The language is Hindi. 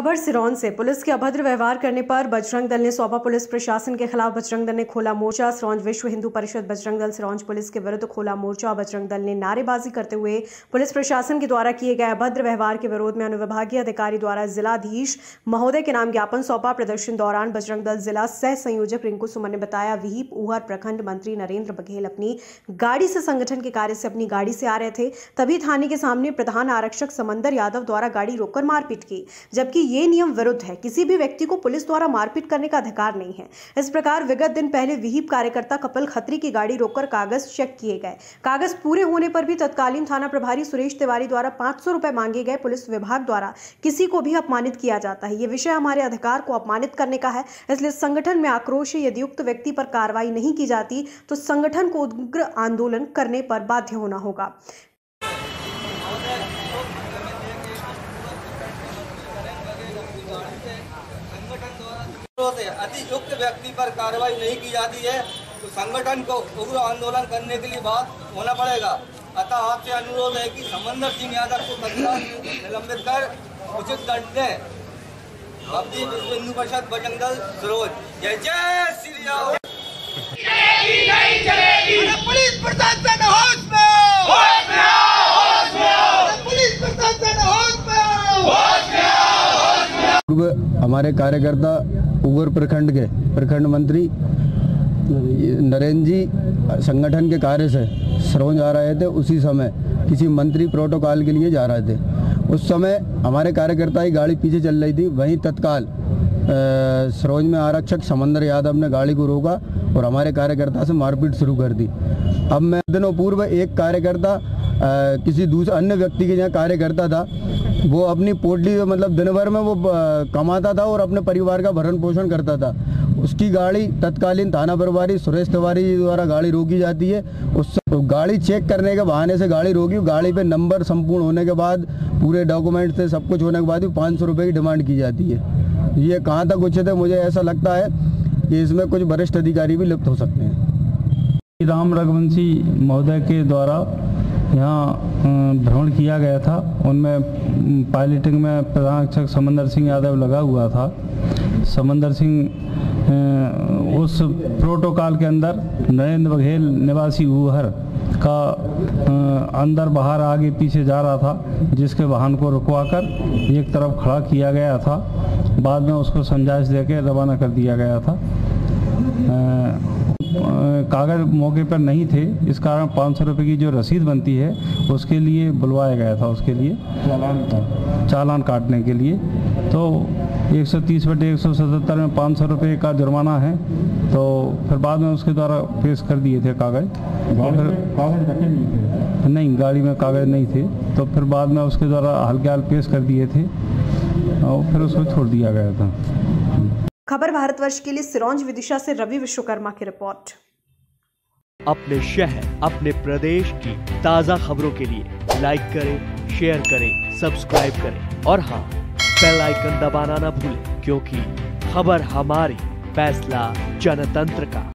खबर सिरौन से। पुलिस के अभद्र व्यवहार करने पर बजरंग दल ने सौंपा पुलिस प्रशासन के खिलाफ बजरंग दल ने खोला मोर्चा। सिरौंज विश्व हिंदू परिषद बजरंग दल सिरौंज पुलिस के विरुद्ध खोला मोर्चा बजरंग दल ने नारेबाजी करते हुए पुलिस प्रशासन के द्वारा किए गए अभद्र व्यवहार के विरोध में अनुविभागीय अधिकारी द्वारा जिलाधीश महोदय के नाम ज्ञापन सौंपा। प्रदर्शन दौरान बजरंग दल जिला सह संयोजक रिंकू सुमन ने बताया, विहिप उहर प्रखंड मंत्री नरेंद्र बघेल अपनी गाड़ी से संगठन के कार्य से अपनी गाड़ी से आ रहे थे। तभी थाने के सामने प्रधान आरक्षक समंदर यादव द्वारा गाड़ी रोककर मारपीट की, जबकि ये नियम विरुद्ध है। किसी भी व्यक्ति को पुलिस द्वारा मारपीट करने का अधिकार नहीं है। इस प्रकार विगत दिन पहले विहिप कार्यकर्ता कपिल खत्री की गाड़ी रोककर कागज़ चेक किए गए। कागज़ पूरे होने पर भी तत्कालीन थाना प्रभारी सुरेश तिवारी द्वारा पाँच सौ रुपए मांगे गए पुलिस विभाग द्वारा किसी को भी अपमानित किया जाता है। ये विषय हमारे अधिकार को अपमानित करने का है, इसलिए संगठन में आक्रोश यदि उक्त व्यक्ति पर कार्रवाई नहीं की जाती तो संगठन को उग्र आंदोलन करने पर बाध्य होना होगा। से अतियुक्त व्यक्ति पर कार्रवाई नहीं की जाती है तो संगठन को उग्र आंदोलन करने के लिए बात होना पड़ेगा। अतः आपसे अनुरोध है कि समंदर सिंह यादव को तत्काल निलंबित कर उचित दंड दें। विश्व हिंदू परिषद बजरंग दल सरोज जय जय श्री राम। पुलिस प्रशासन होश में आओ होश में आओ होश में आओ पुलिस प्रशासन होश में आओ पूर्व हमारे कार्यकर्ता उगर प्रखंड के प्रखंड मंत्री नरेंद्र जी संगठन के कार्य से सरौन जा रहे थे, उसी समय किसी मंत्री प्रोटोकॉल के लिए जा रहे थे। उस समय हमारे कार्यकर्ता की गाड़ी पीछे चल रही थी, वहीं तत्काल सरोज में आरक्षक समंदर यादव ने गाड़ी को रोका और हमारे कार्यकर्ता से मारपीट शुरू कर दी। अब मैं दिनों पूर्व एक कार्यकर्ता किसी दूसरे अन्य व्यक्ति के यहाँ कार्यकर्ता था वो अपनी पोटली मतलब दिन भर में वो कमाता था और अपने परिवार का भरण पोषण करता था। उसकी गाड़ी तत्कालीन थाना प्रभारी सुरेश तिवारी द्वारा गाड़ी रोकी जाती है। उस गाड़ी चेक करने के बहाने से गाड़ी रोकी। गाड़ी पे नंबर संपूर्ण होने के बाद, पूरे डॉक्यूमेंट से सब कुछ होने के बाद भी पाँच सौ रुपये की डिमांड की जाती है। ये कहाँ तक उचित है? मुझे ऐसा लगता है कि इसमें कुछ वरिष्ठ अधिकारी भी लिप्त हो सकते हैं। राम रघुवंशी महोदय के द्वारा यहाँ भ्रमण किया गया था। उनमें पायलटिंग में प्रधान शिक्षक समंदर सिंह यादव लगा हुआ था। समंदर सिंह उस प्रोटोकॉल के अंदर नरेंद्र बघेल निवासी ऊहर का अंदर बाहर आगे पीछे जा रहा था, जिसके वाहन को रुकवाकर एक तरफ़ खड़ा किया गया था। बाद में उसको समझाइश देकर रवाना कर दिया गया था। कागज़ मौके पर नहीं थे। इस कारण पाँच सौ रुपये की जो रसीद बनती है उसके लिए बुलवाया गया था उसके लिए। चालान चालान काटने के लिए। तो 130 बटे एक सौ सतहत्तर में पाँच सौ रुपये का जुर्माना है। तो फिर बाद में उसके द्वारा पेश कर दिए थे कागज़। फिर कागज़ रखे नहीं थे? नहीं गाड़ी में कागज़ नहीं थे। तो फिर बाद में उसके द्वारा हल्के हाल पेश कर दिए थे। और फिर उसको छोड़ दिया गया था। खबर भारतवर्ष के लिए सिरोंज विदिशा से रवि विश्वकर्मा की रिपोर्ट। अपने शहर, अपने प्रदेश की ताज़ा खबरों के लिए लाइक करें, शेयर करें, सब्सक्राइब करें। और हाँ बेल आइकन दबाना ना भूलें, क्योंकि खबर हमारी फैसला जनतंत्र का।